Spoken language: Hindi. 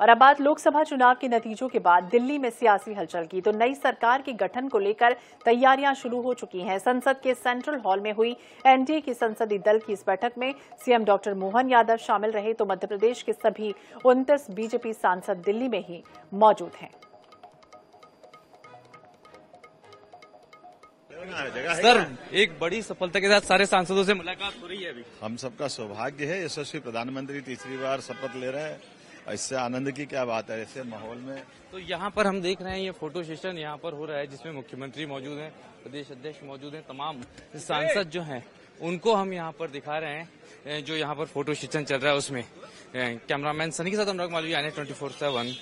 और अब बात लोकसभा चुनाव के नतीजों के बाद दिल्ली में सियासी हलचल की तो नई सरकार के गठन को लेकर तैयारियाँ शुरू हो चुकी हैं। संसद के सेंट्रल हॉल में हुई एनडीए की संसदीय दल की इस बैठक में सीएम डॉक्टर मोहन यादव शामिल रहे तो मध्य प्रदेश के सभी उनतीस बीजेपी सांसद दिल्ली में ही मौजूद हैं। सर एक बड़ी सफलता के साथ सारे सांसदों से मुलाकात हो रही है अभी। हम सबका सौभाग्य है यशस्वी प्रधानमंत्री तीसरी बार शपथ ले रहे हैं। इससे आनंद की क्या बात है, ऐसे माहौल में। तो यहाँ पर हम देख रहे हैं, ये फ़ोटो सेशन यहाँ पर हो रहा है, जिसमें मुख्यमंत्री मौजूद हैं, प्रदेश अध्यक्ष मौजूद हैं, तमाम सांसद जो हैं, उनको हम यहाँ पर दिखा रहे हैं जो यहाँ पर फ़ोटो सेशन चल रहा है उसमें। कैमरामैन सनी के साथ Anurag Malvi twenty four seven